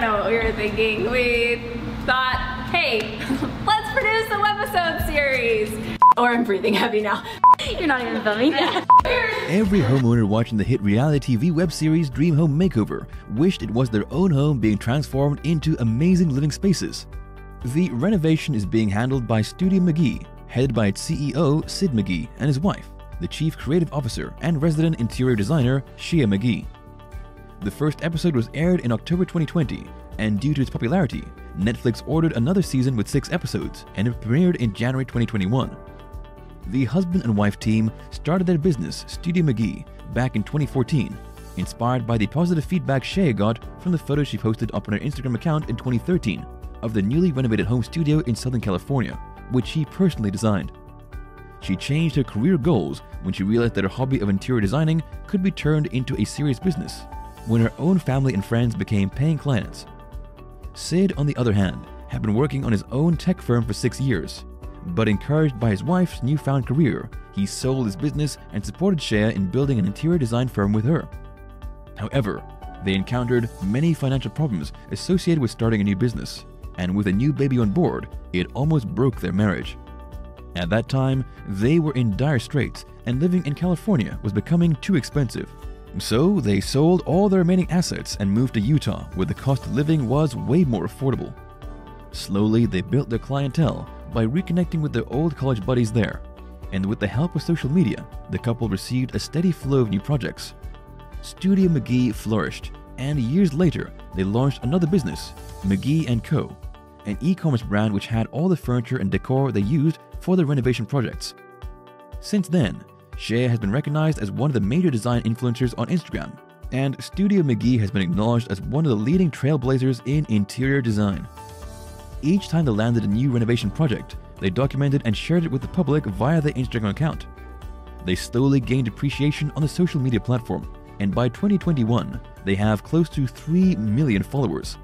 don't know what we were thinking. We thought, hey, let's produce a webisode series. Or I'm breathing heavy now. You're not even filming. Every homeowner watching the hit reality TV web series Dream Home Makeover wished it was their own home being transformed into amazing living spaces. The renovation is being handled by Studio McGee, headed by its CEO Syd McGee and his wife, the Chief Creative Officer and resident interior designer Shea McGee. The first episode was aired in October 2020, and due to its popularity, Netflix ordered another season with six episodes and it premiered in January 2021. The husband and wife team started their business, Studio McGee, back in 2014, inspired by the positive feedback Shea got from the photos she posted up on her Instagram account in 2013 of the newly renovated home studio in Southern California, which she personally designed. She changed her career goals when she realized that her hobby of interior designing could be turned into a serious business when her own family and friends became paying clients. Syd, on the other hand, had been working on his own tech firm for six years but encouraged by his wife's newfound career, he sold his business and supported Shea in building an interior design firm with her. However, they encountered many financial problems associated with starting a new business, and with a new baby on board, it almost broke their marriage. At that time, they were in dire straits, and living in California was becoming too expensive. So they sold all their remaining assets and moved to Utah, where the cost of living was way more affordable. Slowly, they built their clientele by reconnecting with their old college buddies there. And with the help of social media, the couple received a steady flow of new projects. Studio McGee flourished, and years later, they launched another business, McGee & Co., an e-commerce brand which had all the furniture and decor they used for their renovation projects. Since then, Shea has been recognized as one of the major design influencers on Instagram, and Studio McGee has been acknowledged as one of the leading trailblazers in interior design. Each time they landed a new renovation project, they documented and shared it with the public via their Instagram account. They slowly gained appreciation on the social media platform, and by 2021, they have close to 3 million followers.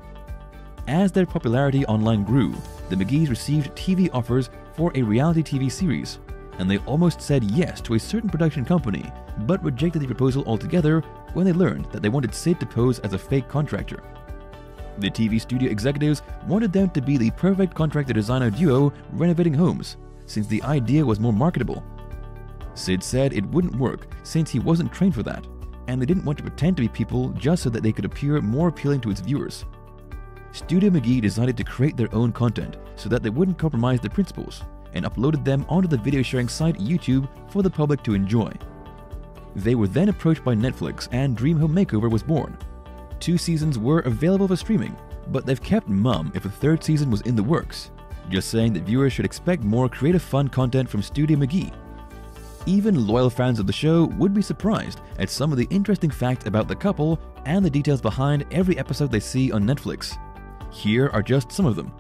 As their popularity online grew, the McGees received TV offers for a reality TV series, and they almost said yes to a certain production company, but rejected the proposal altogether when they learned that they wanted Syd to pose as a fake contractor. The TV studio executives wanted them to be the perfect contractor designer duo renovating homes, since the idea was more marketable. Syd said it wouldn't work since he wasn't trained for that, and they didn't want to pretend to be people just so that they could appear more appealing to its viewers. Studio McGee decided to create their own content so that they wouldn't compromise their principles, and uploaded them onto the video sharing site YouTube for the public to enjoy. They were then approached by Netflix and Dream Home Makeover was born, two seasons were available for streaming, but they've kept mum if a third season was in the works, just saying that viewers should expect more creative fun content from Studio McGee. Even loyal fans of the show would be surprised at some of the interesting facts about the couple and the details behind every episode they see on Netflix. Here are just some of them.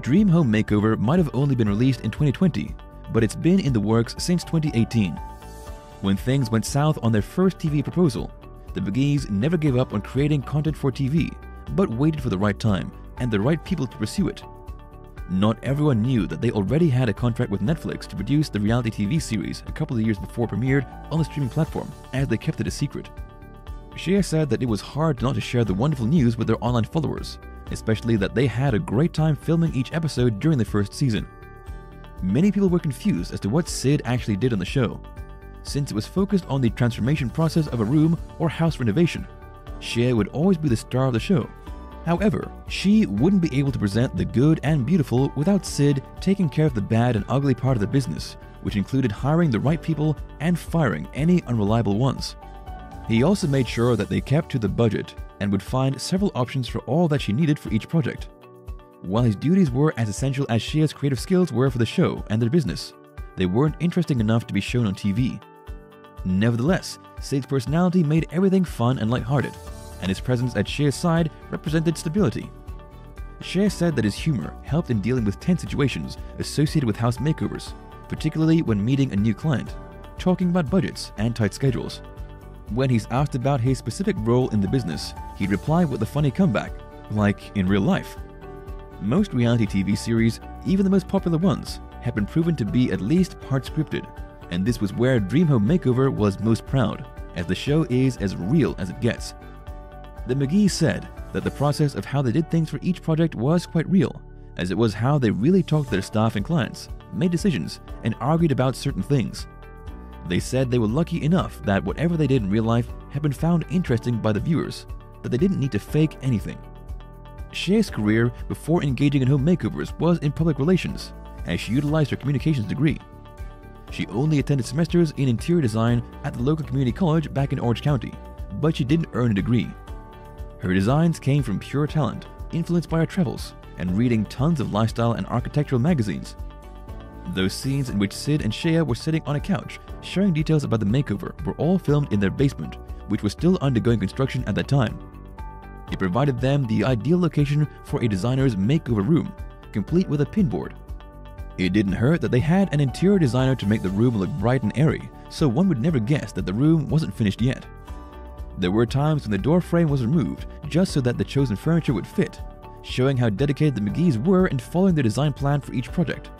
Dream Home Makeover might have only been released in 2020, but it's been in the works since 2018. When things went south on their first TV proposal, the McGees never gave up on creating content for TV, but waited for the right time and the right people to pursue it. Not everyone knew that they already had a contract with Netflix to produce the reality TV series a couple of years before it premiered on the streaming platform, as they kept it a secret. Shea said that it was hard not to share the wonderful news with their online followers, especially that they had a great time filming each episode during the first season. Many people were confused as to what Syd actually did on the show, since it was focused on the transformation process of a room or house renovation. Shea would always be the star of the show. However, she wouldn't be able to present the good and beautiful without Syd taking care of the bad and ugly part of the business, which included hiring the right people and firing any unreliable ones. He also made sure that they kept to the budget and would find several options for all that she needed for each project. While his duties were as essential as Shea's creative skills were for the show and their business, they weren't interesting enough to be shown on TV. Nevertheless, Syd's personality made everything fun and lighthearted, and his presence at Shea's side represented stability. Shea said that his humor helped in dealing with tense situations associated with house makeovers, particularly when meeting a new client, talking about budgets and tight schedules. When he's asked about his specific role in the business, he'd reply with a funny comeback, like in real life. Most reality TV series, even the most popular ones, have been proven to be at least part scripted, and this was where Dream Home Makeover was most proud, as the show is as real as it gets. The McGees said that the process of how they did things for each project was quite real, as it was how they really talked to their staff and clients, made decisions, and argued about certain things. They said they were lucky enough that whatever they did in real life had been found interesting by the viewers, that they didn't need to fake anything. Shea's career before engaging in home makeovers was in public relations, as she utilized her communications degree. She only attended semesters in interior design at the local community college back in Orange County, but she didn't earn a degree. Her designs came from pure talent, influenced by her travels, and reading tons of lifestyle and architectural magazines. Those scenes in which Syd and Shea were sitting on a couch, sharing details about the makeover, were all filmed in their basement, which was still undergoing construction at that time. It provided them the ideal location for a designer's makeover room, complete with a pinboard. It didn't hurt that they had an interior designer to make the room look bright and airy, so one would never guess that the room wasn't finished yet. There were times when the door frame was removed just so that the chosen furniture would fit, showing how dedicated the McGees were in following their design plan for each project.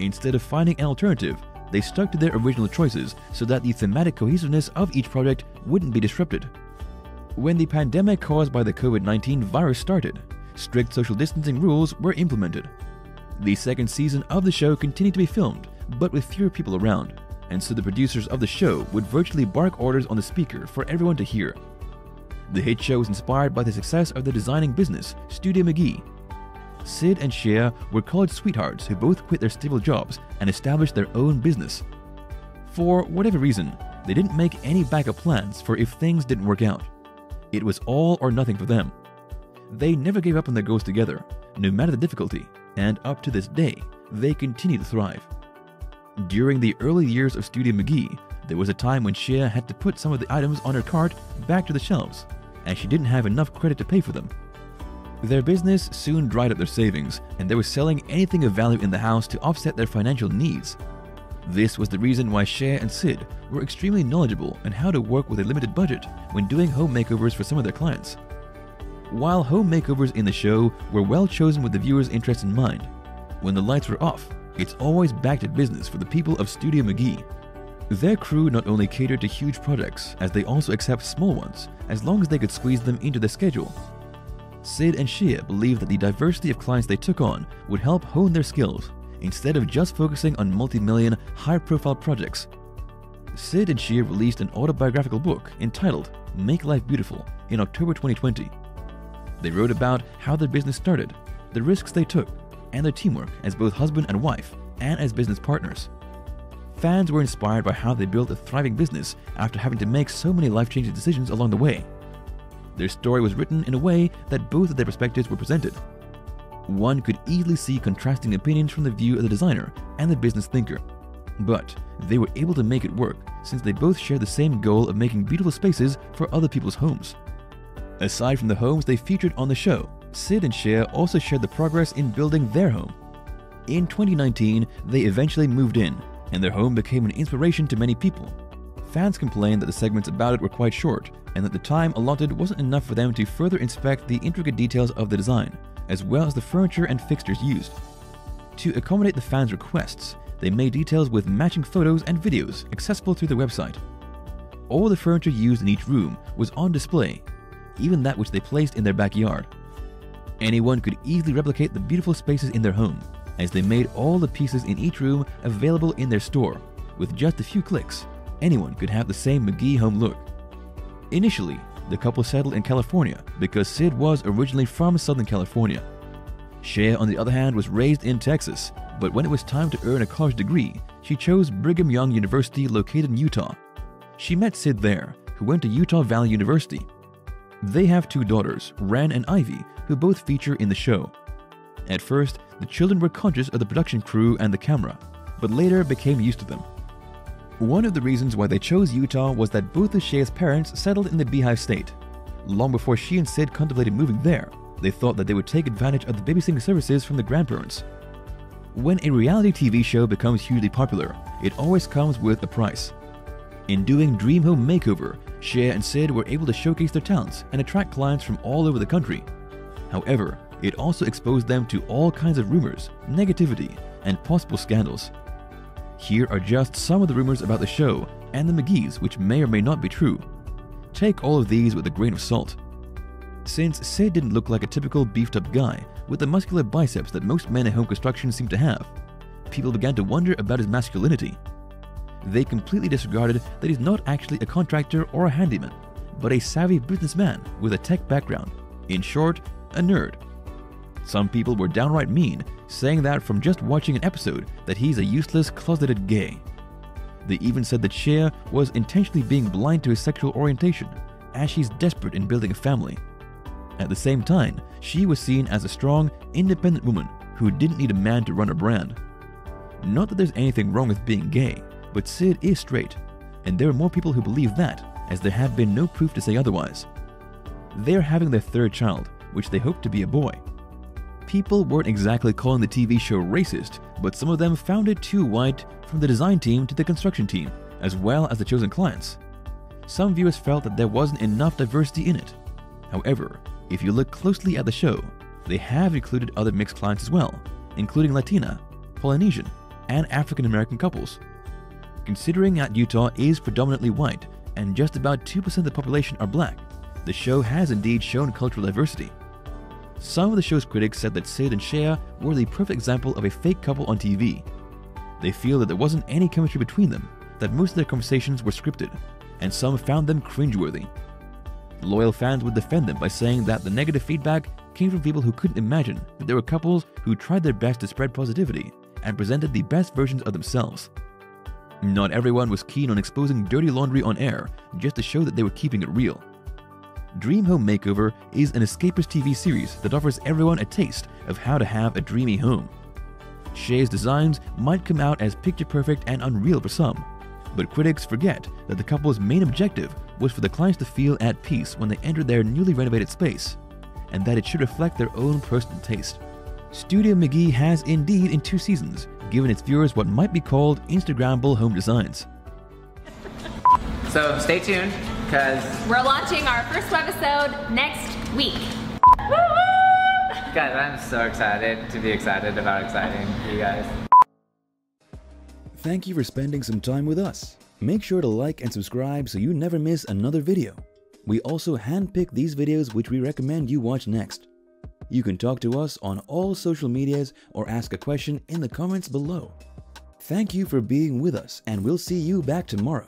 Instead of finding an alternative, they stuck to their original choices so that the thematic cohesiveness of each project wouldn't be disrupted. When the pandemic caused by the COVID 19 virus started, strict social distancing rules were implemented. The second season of the show continued to be filmed, but with fewer people around, and so the producers of the show would virtually bark orders on the speaker for everyone to hear. The hit show was inspired by the success of the designing business, Studio McGee. Syd and Shea were college sweethearts who both quit their stable jobs and established their own business. For whatever reason, they didn't make any backup plans for if things didn't work out. It was all or nothing for them. They never gave up on their goals together, no matter the difficulty, and up to this day, they continue to thrive. During the early years of Studio McGee, there was a time when Shea had to put some of the items on her cart back to the shelves, as she didn't have enough credit to pay for them. Their business soon dried up their savings, and they were selling anything of value in the house to offset their financial needs. This was the reason why Shea and Syd were extremely knowledgeable on how to work with a limited budget when doing home makeovers for some of their clients. While home makeovers in the show were well chosen with the viewer's interest in mind, when the lights were off, it's always back to business for the people of Studio McGee. Their crew not only catered to huge projects, as they also accept small ones, as long as they could squeeze them into their schedule. Syd and Shea believed that the diversity of clients they took on would help hone their skills, instead of just focusing on multi-million, high-profile projects. Syd and Shea released an autobiographical book entitled Make Life Beautiful in October 2020. They wrote about how their business started, the risks they took, and their teamwork as both husband and wife, and as business partners. Fans were inspired by how they built a thriving business after having to make so many life changing decisions along the way. Their story was written in a way that both of their perspectives were presented. One could easily see contrasting opinions from the view of the designer and the business thinker, but they were able to make it work since they both share the same goal of making beautiful spaces for other people's homes. Aside from the homes they featured on the show, Syd and Shea also shared the progress in building their home. In 2019, they eventually moved in, and their home became an inspiration to many people. Fans complained that the segments about it were quite short, and that the time allotted wasn't enough for them to further inspect the intricate details of the design, as well as the furniture and fixtures used. To accommodate the fans' requests, they made details with matching photos and videos accessible through the website. All the furniture used in each room was on display, even that which they placed in their backyard. Anyone could easily replicate the beautiful spaces in their home, as they made all the pieces in each room available in their store. With just a few clicks, anyone could have the same McGee home look. Initially, the couple settled in California because Syd was originally from Southern California. Shea, on the other hand, was raised in Texas, but when it was time to earn a college degree, she chose Brigham Young University located in Utah. She met Syd there, who went to Utah Valley University. They have two daughters, Wren and Ivy, who both feature in the show. At first, the children were conscious of the production crew and the camera, but later became used to them. One of the reasons why they chose Utah was that both of Shea's parents settled in the Beehive State. Long before she and Syd contemplated moving there, they thought that they would take advantage of the babysitting services from the grandparents. When a reality TV show becomes hugely popular, it always comes with a price. In doing Dream Home Makeover, Shea and Syd were able to showcase their talents and attract clients from all over the country. However, it also exposed them to all kinds of rumors, negativity, and possible scandals. Here are just some of the rumors about the show and the McGees which may or may not be true. Take all of these with a grain of salt. Since Syd didn't look like a typical beefed up guy with the muscular biceps that most men in home construction seem to have, people began to wonder about his masculinity. They completely disregarded that he's not actually a contractor or a handyman, but a savvy businessman with a tech background. In short, a nerd. Some people were downright mean, saying that from just watching an episode that he's a useless closeted gay. They even said that Shea was intentionally being blind to his sexual orientation, as she's desperate in building a family. At the same time, she was seen as a strong, independent woman who didn't need a man to run her brand. Not that there's anything wrong with being gay, but Syd is straight, and there are more people who believe that, as there have been no proof to say otherwise. They're having their third child, which they hope to be a boy. People weren't exactly calling the TV show racist, but some of them found it too white from the design team to the construction team, as well as the chosen clients. Some viewers felt that there wasn't enough diversity in it. However, if you look closely at the show, they have included other mixed clients as well, including Latina, Polynesian, and African American couples. Considering that Utah is predominantly white and just about 2% of the population are black, the show has indeed shown cultural diversity. Some of the show's critics said that Syd and Shea were the perfect example of a fake couple on TV. They feel that there wasn't any chemistry between them, that most of their conversations were scripted, and some found them cringeworthy. Loyal fans would defend them by saying that the negative feedback came from people who couldn't imagine that there were couples who tried their best to spread positivity and presented the best versions of themselves. Not everyone was keen on exposing dirty laundry on air just to show that they were keeping it real. Dream Home Makeover is an escapist TV series that offers everyone a taste of how to have a dreamy home. Shea's designs might come out as picture perfect and unreal for some, but critics forget that the couple's main objective was for the clients to feel at peace when they entered their newly renovated space, and that it should reflect their own personal taste. Studio McGee has indeed, in two seasons, given its viewers what might be called Instagrammable home designs. So stay tuned, because We're launching our first webisode next week. guys, I'm so excited to be excited about exciting you guys. Thank you for spending some time with us. Make sure to like and subscribe so you never miss another video. We also handpick these videos which we recommend you watch next. You can talk to us on all social medias or ask a question in the comments below. Thank you for being with us and we'll see you back tomorrow.